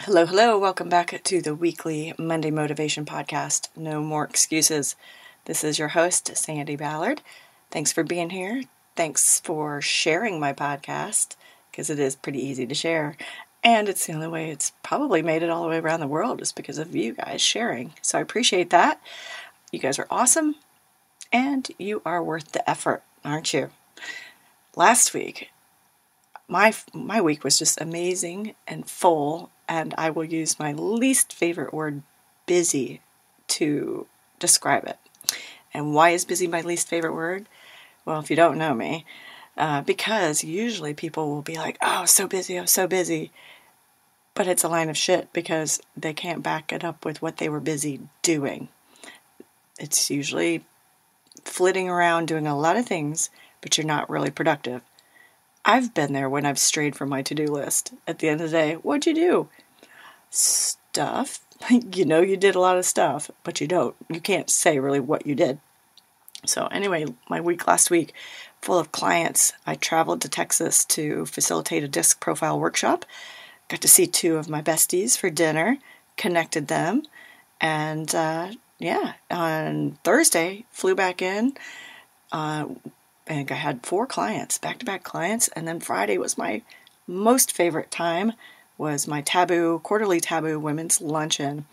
Hello, hello. Welcome back to the weekly Monday Motivation Podcast. No more excuses. This is your host, Sandi Ballard. Thanks for being here. Thanks for sharing my podcast because it is pretty easy to share. And it's the only way it's probably made it all the way around the world is because of you guys sharing. So I appreciate that. You guys are awesome and you are worth the effort, aren't you? Last week, my my week was just amazing and full and I will use my least favorite word, busy, to describe it. And why is busy my least favorite word? Well, if you don't know me, uh, because usually people will be like, oh, so busy, oh, so busy. But it's a line of shit because they can't back it up with what they were busy doing. It's usually flitting around doing a lot of things, but you're not really productive. I've been there when I've strayed from my to do list. At the end of the day, what'd you do? Stuff. you know you did a lot of stuff, but you don't. You can't say really what you did. So, anyway, my week last week, full of clients. I traveled to Texas to facilitate a DISC profile workshop. Got to see two of my besties for dinner, connected them, and uh, yeah, on Thursday, flew back in. Uh, and I had four clients, back to back clients, and then Friday was my most favorite time was my taboo quarterly taboo women's luncheon.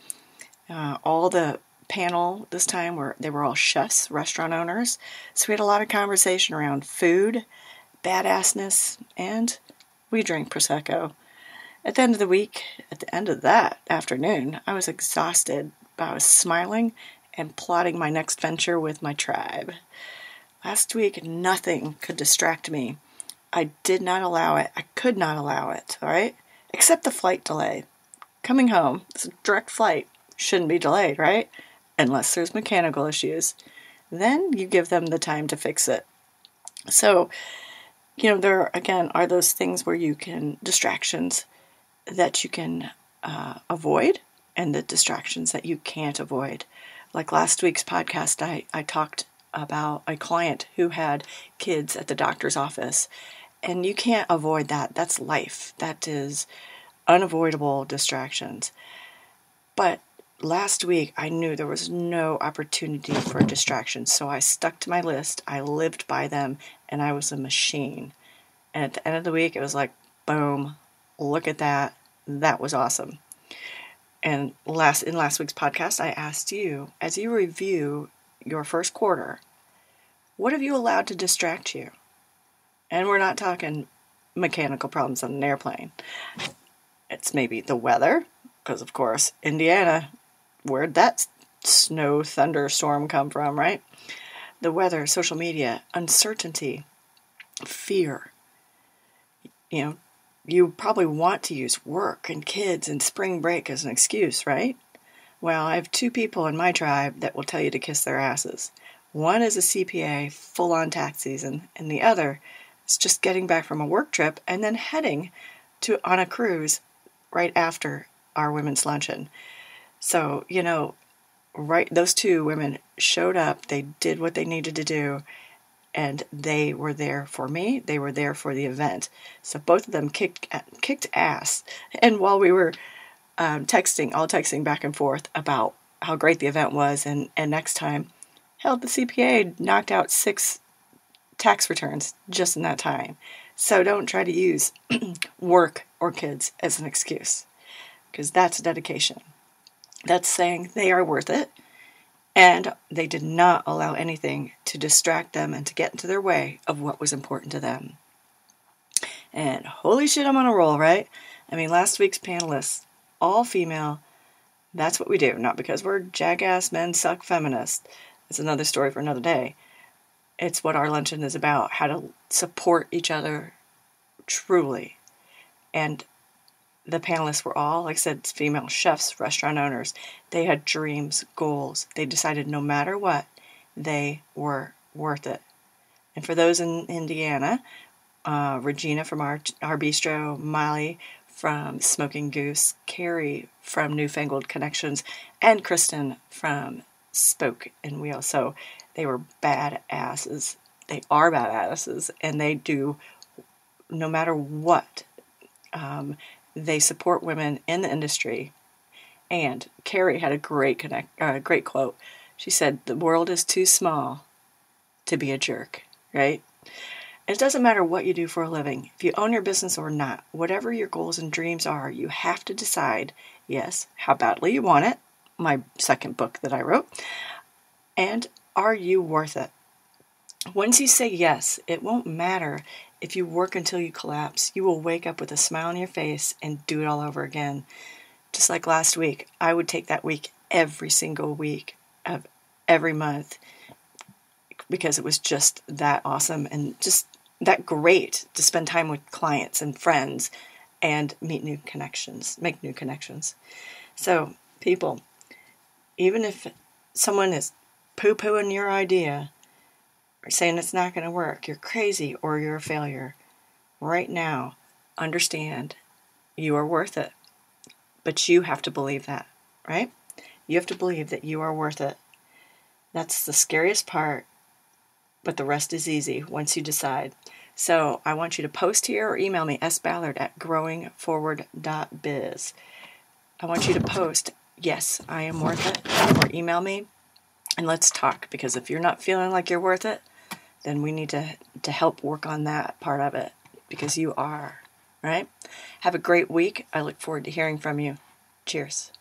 Uh, all the panel this time were they were all chefs, restaurant owners. So we had a lot of conversation around food, badassness, and we drank prosecco. At the end of the week, at the end of that afternoon, I was exhausted, but I was smiling and plotting my next venture with my tribe. Last week, nothing could distract me. I did not allow it. I could not allow it, all right? Except the flight delay. Coming home, it's a direct flight. Shouldn't be delayed, right? Unless there's mechanical issues. Then you give them the time to fix it. So, you know, there again are those things where you can, distractions that you can uh, avoid and the distractions that you can't avoid. Like last week's podcast, I, I talked about a client who had kids at the doctor's office. And you can't avoid that. That's life. That is unavoidable distractions. But last week, I knew there was no opportunity for distractions. So I stuck to my list. I lived by them, and I was a machine. And at the end of the week, it was like, boom, look at that. That was awesome. And last in last week's podcast, I asked you as you review your first quarter, what have you allowed to distract you? And we're not talking mechanical problems on an airplane. It's maybe the weather, because of course, Indiana, where'd that snow thunderstorm come from, right? The weather, social media, uncertainty, fear. You know, you probably want to use work and kids and spring break as an excuse, right? Well, I have two people in my tribe that will tell you to kiss their asses. One is a CPA, full on tax season, and the other is just getting back from a work trip and then heading to on a cruise right after our women's luncheon. So, you know, right those two women showed up, they did what they needed to do, and they were there for me. They were there for the event. So both of them kicked kicked ass. And while we were um, texting, all texting back and forth about how great the event was, and, and next time, hell, the CPA knocked out six tax returns just in that time. So don't try to use work or kids as an excuse, because that's dedication. That's saying they are worth it, and they did not allow anything to distract them and to get into their way of what was important to them. And holy shit, I'm on a roll, right? I mean, last week's panelists all female. That's what we do, not because we're jackass men suck feminists. It's another story for another day. It's what our luncheon is about how to support each other truly. And the panelists were all, like I said, female chefs, restaurant owners. They had dreams, goals. They decided no matter what, they were worth it. And for those in Indiana, uh, Regina from our, R Bistro, Molly from Smoking Goose, Carrie from Newfangled Confections, and Kristen from Spoke and Wheel. So they were badasses. They are badasses, and they do no matter what. Um, they support women in the industry. And Carrie had a great connect, uh, great quote. She said, "The world is too small to be a jerk." Right? It doesn't matter what you do for a living. If you own your business or not, whatever your goals and dreams are, you have to decide, yes, how badly you want it. My second book that I wrote. And are you worth it? Once you say yes, it won't matter if you work until you collapse. You will wake up with a smile on your face and do it all over again. Just like last week, I would take that week every single week of every month because it was just that awesome and just that great to spend time with clients and friends and meet new connections, make new connections. So, people, even if someone is poo pooing your idea or saying it's not going to work, you're crazy or you're a failure, right now, understand you are worth it. But you have to believe that, right? You have to believe that you are worth it. That's the scariest part, but the rest is easy once you decide. So I want you to post here or email me, sballard at growingforward.biz. I want you to post, yes, I am worth it, or email me and let's talk because if you're not feeling like you're worth it, then we need to, to help work on that part of it because you are, right? Have a great week. I look forward to hearing from you. Cheers.